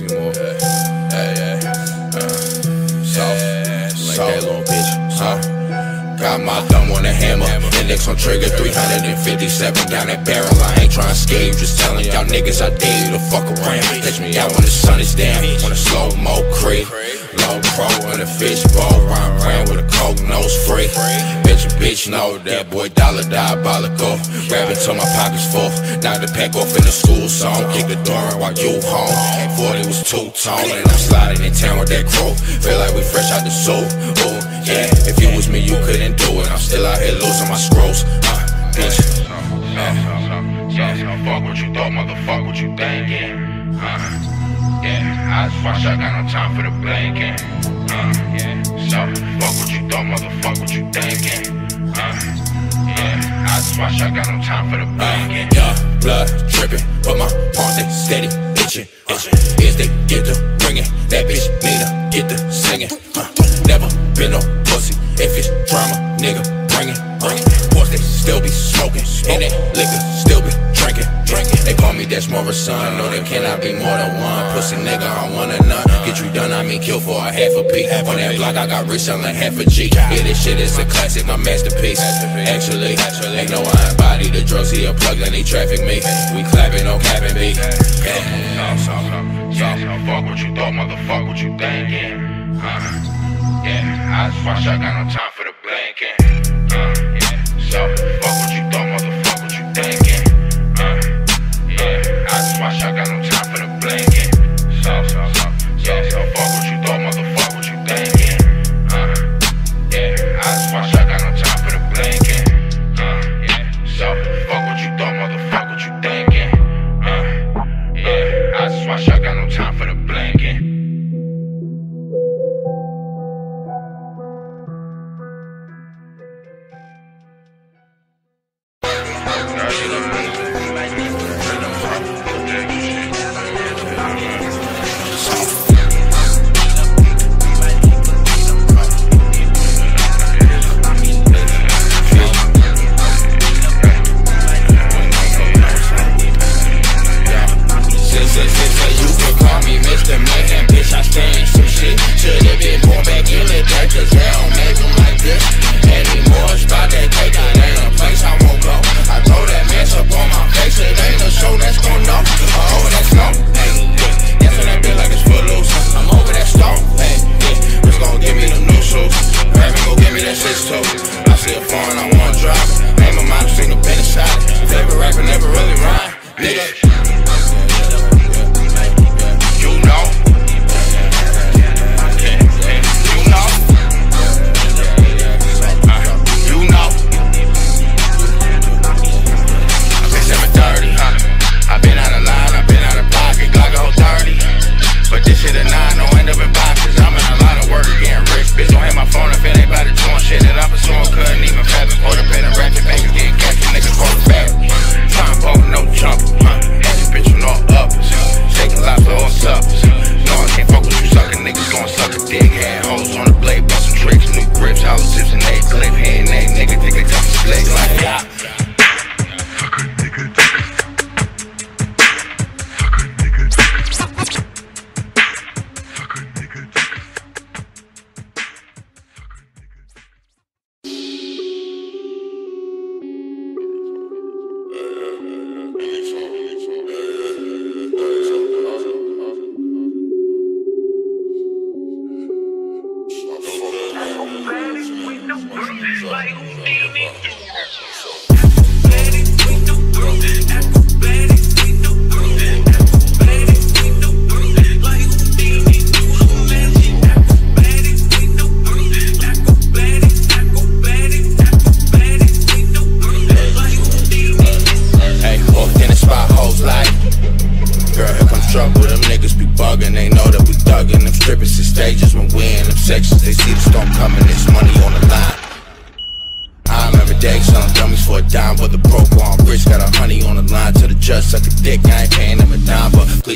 See more. Hey, hey. Uh, soft. Like that little bitch. Huh? Got my thumb on the hammer, index on trigger 357 down that barrel. I ain't trying to scare you, just telling y'all niggas I dare you to fuck around. Catch me out when the sun is down, on a slow mo creek. Low pro in a fish bowl, rhyme ran with a coke nose free. Bitch, bitch know that boy dollar diabolical. Grabbing till my pockets full. Now the pack off in the school song. Kick the door while you home. 40 was two tone, and I'm sliding in town with that crew. Feel like we fresh out the zoo. Ooh, yeah, if you was me, you couldn't do it. I'm still out here losing my scrolls. Uh, bitch. Fuck what you thought, motherfucker, what you thinking? I just I got no time for the blinking. Uh, yeah, so fuck what you thought, motherfucker, what you thinking? Uh, yeah, I just watch, I got no time for the blinking. Uh, yeah, blood dripping, but my palms they steady itching. Uh, is they get to ringing, that bitch need to get to singing. Uh, never been no pussy, if it's drama, nigga, bring it. Uh, boys they still be smoking, and that liquor still be drinking. drinking. They call me Dash Morris son, no they cannot be more than one. Pussy nigga, I want a none. Get you done, I mean kill for a half a P. On that block, I got rich selling half a G. Yeah, this shit is a classic, my masterpiece. Actually, ain't no I embody the drugs, he a plug, then he traffic me. We clapping, no capping me. Yeah, fuck what you thought, motherfucker, what you thinking? Uh, yeah, I just watch, I got no time for the blinking. Uh, yeah, so,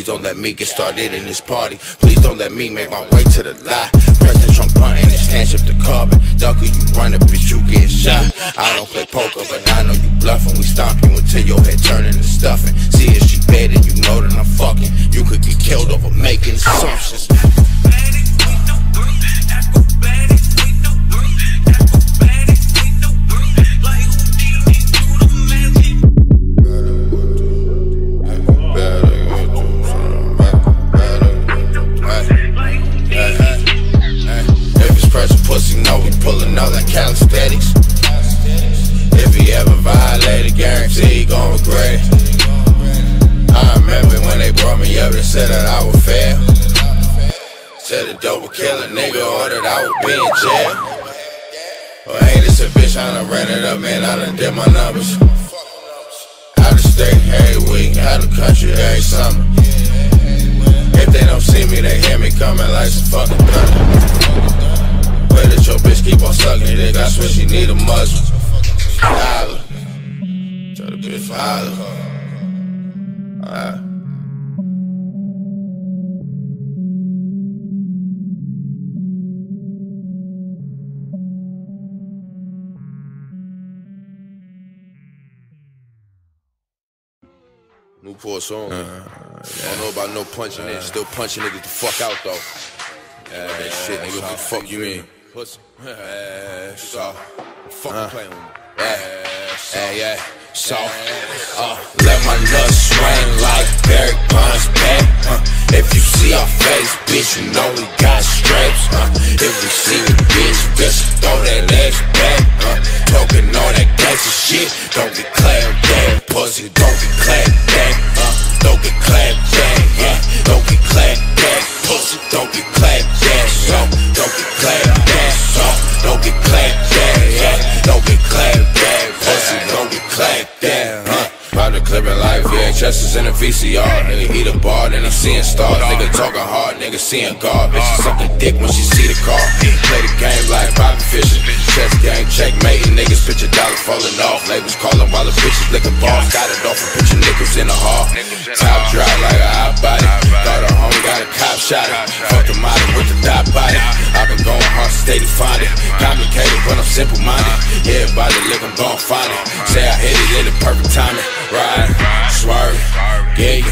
please don't let me get started in this party. Please don't let me make my way to the lie. Press the trunk button and snatch up the carbon. Ducker, you run up, bitch, you get shot. I don't play poker, but I know you bluffing We stomp you until your head turn kill a nigga or that I would be in jail. Well, ain't this a bitch, I done ran it up, man, I done did my numbers. Out of state every week, out of country every summer. If they don't see me, they hear me coming like some fucking thunder. Way that your bitch keep on sucking dick, I swear she need a muzzle. Holla. Tell the bitch holla. Alright. Newport song. Uh, yeah. I don't know about no punching uh, Still punching niggas the fuck out though. Yeah, that shit, nigga. What the fuck you mean? Pussy. Yeah, so. Fuck uh, playing with me. Yeah, yeah. So, uh, let my nuts swing like Barry Bonds back. Uh, if you see our face, bitch, you know we got straps. Uh, if we see the bitch, bitch, throw that ass back. Uh, talking all that gangsta shit, don't get clapped, damn pussy, don't get clapped, damn. Uh, don't get clapped, damn, yeah, don't get clapped, damn pussy, don't get clapped, damn. So, don't get clapped, damn. So, don't get clapped, damn, yeah, don't get clapped, damn pussy, don't get clapped, damn. Uh, about to clip it like VHS is in a VCR. Nigga eat a bar, then I'm seeing stars. Nigga talking hard, nigga seeing God. Bitch, she sucking dick when she see the car. Play the game like Bobby Fischer. Chess game, checkmating. Niggas picture dollars falling off. Labels calling while the bitches licking balls. Got it off from picture niggas in the hall. Top dry like a hot body. Thought her home got a cop shot it. Fuck the model with the dot body. i been going hard, steady find it. Complicated, but I'm simple minded. Yeah, body live, I'm gon' find it. Say I hit it in the perfect timing. Ride, swerve, gigging,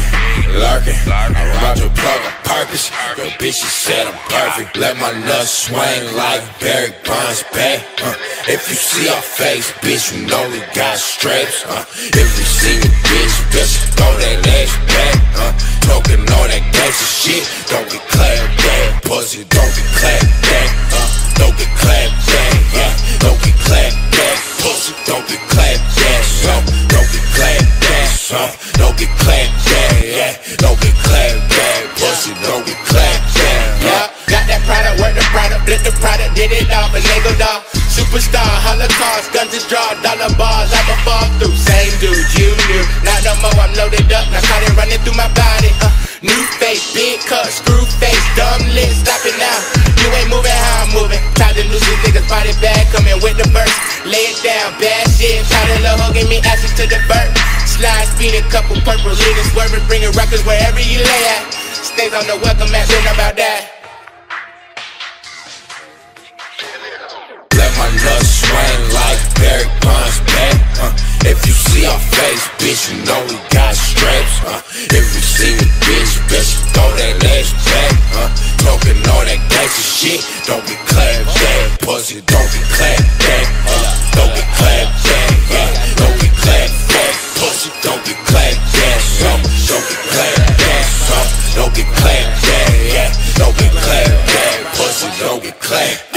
lurking. I ride your plug on purpose. Your bitch, said I'm perfect. Let my nuts swing like Barry Bonds back. Uh, if you see our face, bitch, you know we got straps. Uh, if we see me, bitch, bitch, throw that ass back. Uh, talking all that gangsta shit. Don't get clapped, damn pussy. Don't get clapped, damn. Uh, don't get clapped, damn. Yeah, don't get clapped, damn pussy. Don't get clapped, damn. So, don't get clapped, damn. So, don't get clapped, damn. Yeah, don't get clapped, damn pussy. Don't get clapped, damn. Yeah, got that product, work the product, flip the product, did it all, but Lego dog. Superstar, holocaust, guns is draw, dollar balls, I will fall through. Same dude, you knew. Not no more, I'm loaded up, now caught it running through my body. Uh, new face, big cut, screw face, dumb lit, stop it now. You ain't moving how I'm moving. Time to lose these niggas body bag, coming with the burst. Lay it down, bad shit. Try to love give me access to the bird. Slide, speed, a couple purple leaders, swerving, bringing records wherever you lay at. Stays on the welcome mat, about that. My nuts swing like Barry Bonds back. Uh, if you see our face, bitch, you know we got straps. Uh, if you see me, bitch, bitch, throw that ass back. Uh, talking all that gangsta shit, don't get clapped, damn pussy, don't get clapped, damn. Uh, don't get clapped, damn. Yeah, don't get clapped, damn pussy, don't get clapped, damn. So, don't get clapped, damn. So, don't get clapped, damn. Yeah, don't get clapped, damn pussy, don't get clapped,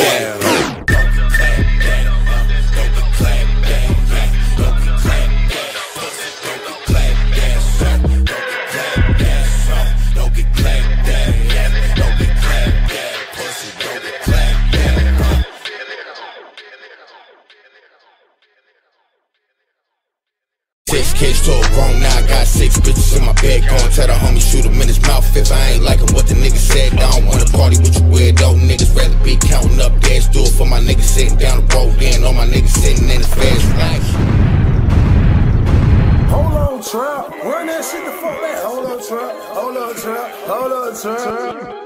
Hold on, trap. Hold on, trap. Hold on, trap.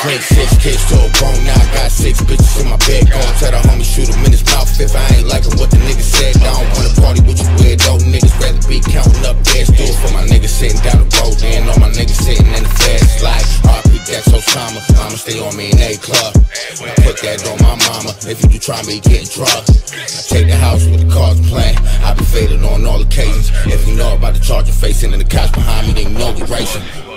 Drink six kids to a bone, now I got six bitches in my bed. Gon' tell the homie, shoot him in his mouth if I ain't liking what the nigga said. I don't wanna party with you weirdo niggas, rather be counting up gas. Do it for my niggas sitting down the road, then all my niggas sitting in the fast like RP Dex Osama. I'ma stay on me in A club. I put that on my mama. If you do try me, get drugs. I take the house with the cars playing. I be faded on all occasions. If you know about the charge you're facing and the cops behind me, then you know we racing.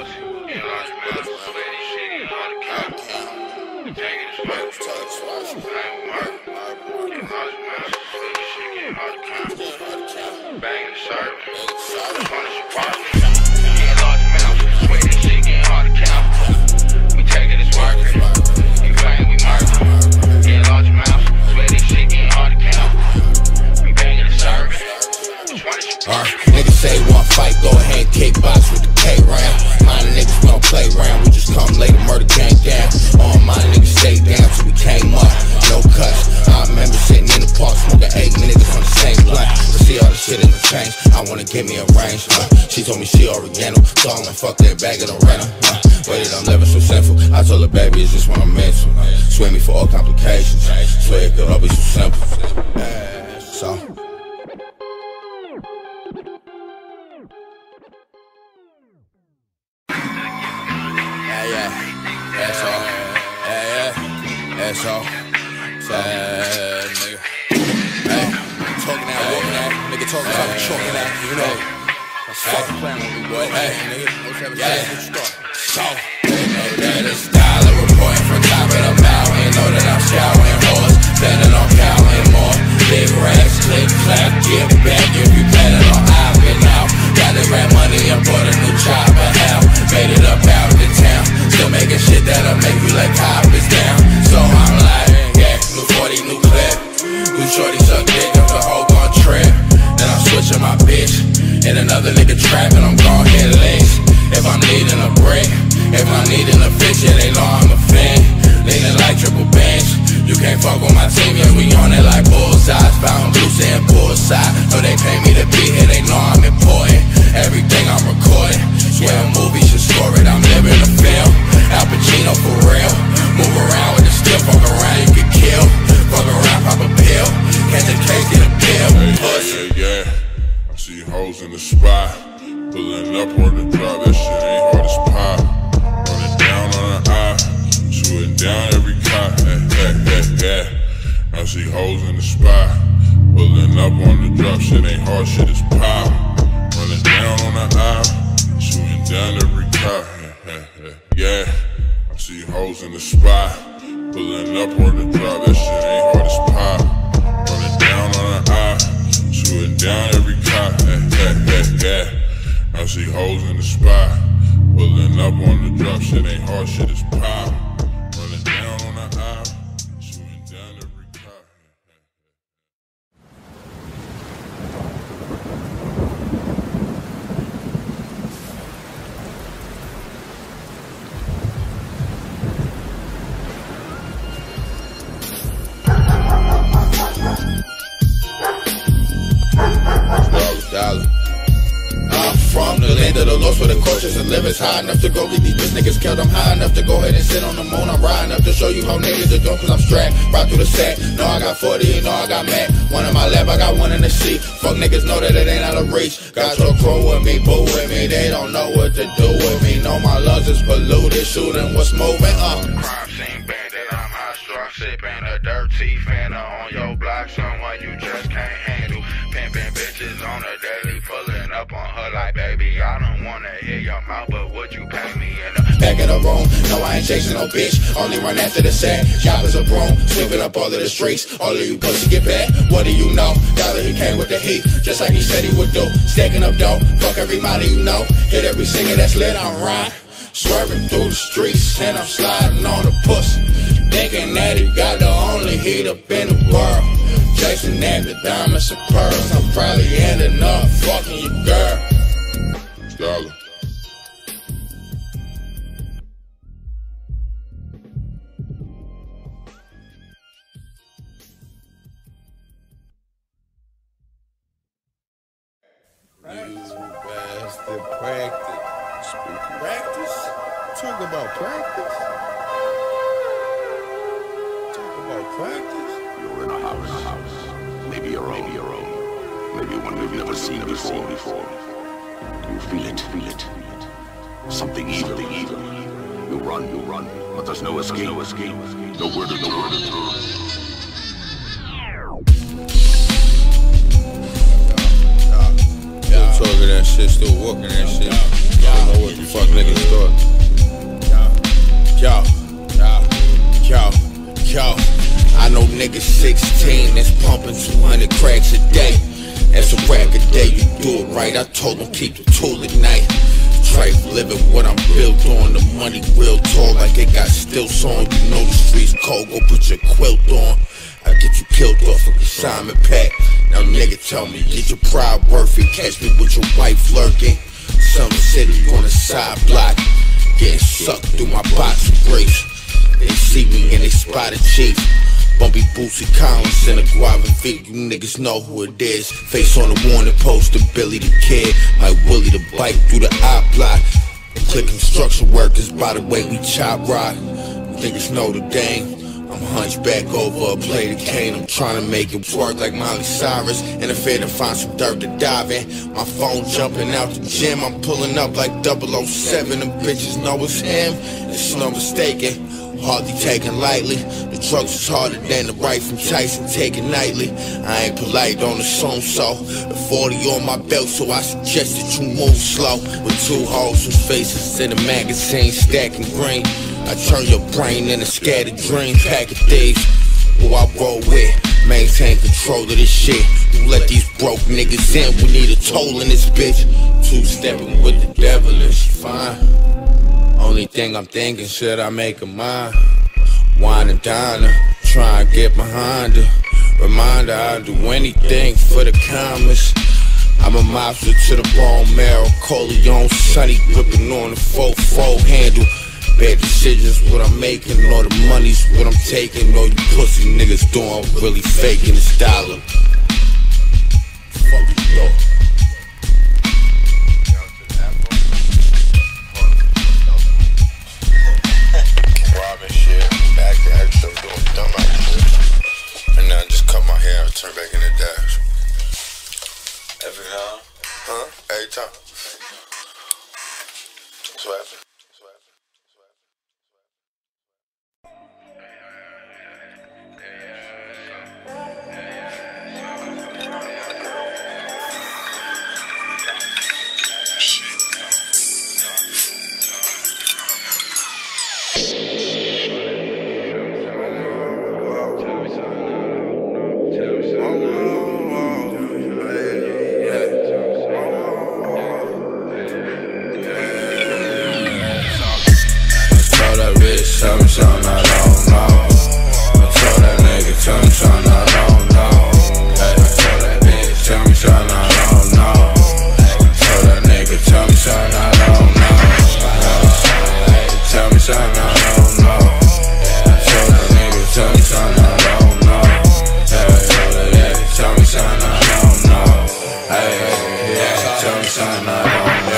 Fight, go ahead kickbox with the K round. My niggas, don't play around, we just come lay the murder gang down. All my niggas stay down till we came up, no cuts. I remember sitting in the park smoking eight niggas on the same blunt. To see all the shit in the change, I wanna give me a range. Uh, she told me she oriental, so I'm like, fuck that bag of the rental. Uh, Waited, I'm never so sinful. I told her, baby, it's just what I'm. Uh, swear me for all complications. Swear it could all be so simple. So. That's all. So, uh, nigga. Hey, talking that, walking that. Nigga talking about choking that, you know. Fuck playing with me, boy. Hey, nigga. Yeah. So, they know that it's dollar reporting from top of the mountain. Know that I'm showering horse, standing on counting more. Big racks, click, clap, get back if you planning on hopping out. Got the rap money and bought a new chopper out. Made it up out the town. Still making shit that'll make you like coppers another nigga trapping, I'm gon' hit legs. If I'm needing a break, if I'm needing a fix, yeah, they know I'm a fan. Leaning like triple bench. You can't fuck with my team, yeah, we on it like bullseyes. Found loose and bullseye. So they pay me to be here, they know I'm important. I see hoes in the spot. Pulling up on the drop, shit ain't hard, shit is pop. Through the. Know I got 40, you know I got Mac. One in my lap, I got one in the seat. Fuck niggas know that it ain't out of reach. Got your crew with me, boo with me. They don't know what to do with me. Know my lungs is polluted, shooting what's moving. Uh. Crime scene bandit, I'm high strung, sipping a dirty fanta on your block. Someone you just can't handle. Pimping bitches on a daily, pulling up on her like, baby, I don't wanna hear your mouth, but would you pay me Back in the room, no I ain't chasing no bitch. Only run after the set, choppers a broom. Sweeping up all of the streets, all of you pussy get back. What do you know? Dollar he came with the heat. Just like he said he would do. Stacking up dough, fuck everybody you know. Hit every singer that's lit, I'm right. Swerving through the streets. And I'm sliding on the pussy. Thinking that he got the only heat up in the world. Chasing after diamonds and pearls. I'm probably ending up fucking your girl. Dollar. Seen before. before. You feel it. Feel it. Something evil. Something evil. You run. You run. But there's no escape. No escape. Nowhere to nowhere to turn. Still talking that shit, still walking that shit. I don't know what the fuck niggas thought. Yo, yo, yo. I know niggas 16 that's pumping 200 cracks a day. That's a rack a day, you do it right. I told them keep the tool at night. Tripe living what I'm built on. The money real tall, like it got stilts on. You know the streets cold, go put your quilt on. I get you killed off a consignment pack. Now nigga tell me, get your pride worth it? Catch me with your wife lurking. Some city on the side block, getting sucked through my box of bricks. They see me and they spot a chief. Bumpy Bootsy Collins in a guava fit, You niggas know who it is. Face on the warning poster, Billy the Kid. my Willie the bike through the eye block. Click construction workers by the way we chop rock. Niggas know the game. I'm hunchback over a plate of cane. I'm trying to make it work like Miley Cyrus. In a fair to find some dirt to dive in. My phone jumping out the gym. I'm pulling up like 007. Them bitches know it's him. It's no mistaken. Hardly taken lightly. The drugs is harder than the right from Tyson taken nightly. I ain't polite on the song, so the 40 on my belt, so I suggest that you move slow. With two hoes whose faces in the magazine stacking green. I turn your brain into scattered dream pack of thieves. Who I roll with, maintain control of this shit. You let these broke niggas in, we need a toll in this bitch. Two stepping with the devil, and she fine. Only thing I'm thinking, should I make her mine? Wine and dine her, try and get behind her. Reminder, I'll do anything for the commas. I'm a mobster to the bone marrow, Corleone, Sonny, gripping on the 4-4 handle. Bad decisions, what I'm making, all the money's what I'm taking. All you pussy niggas doing, really faking this dollar. Fuck you,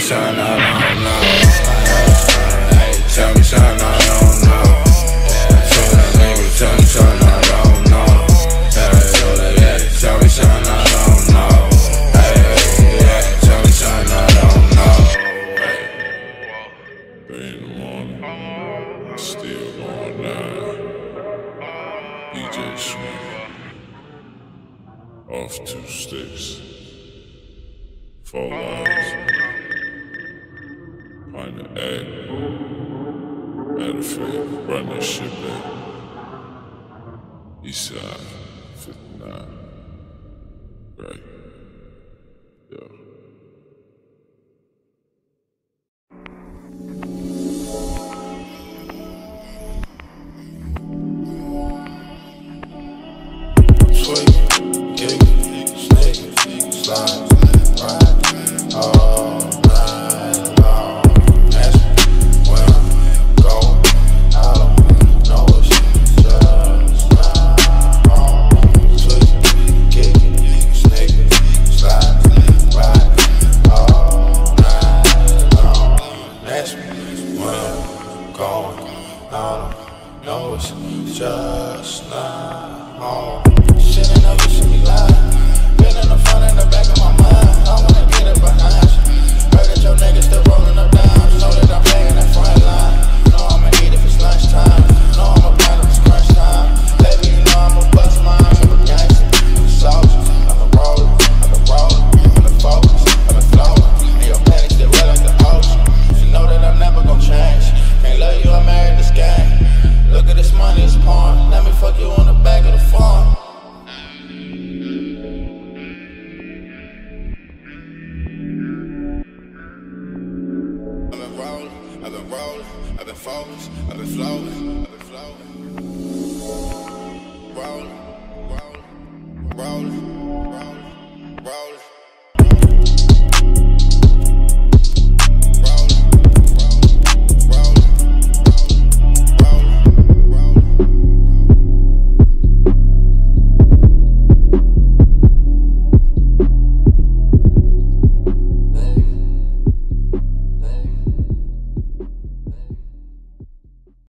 nigga, tell uh, egg. Matter of fact, run shit back. Eastside, 59. Right. Yeah.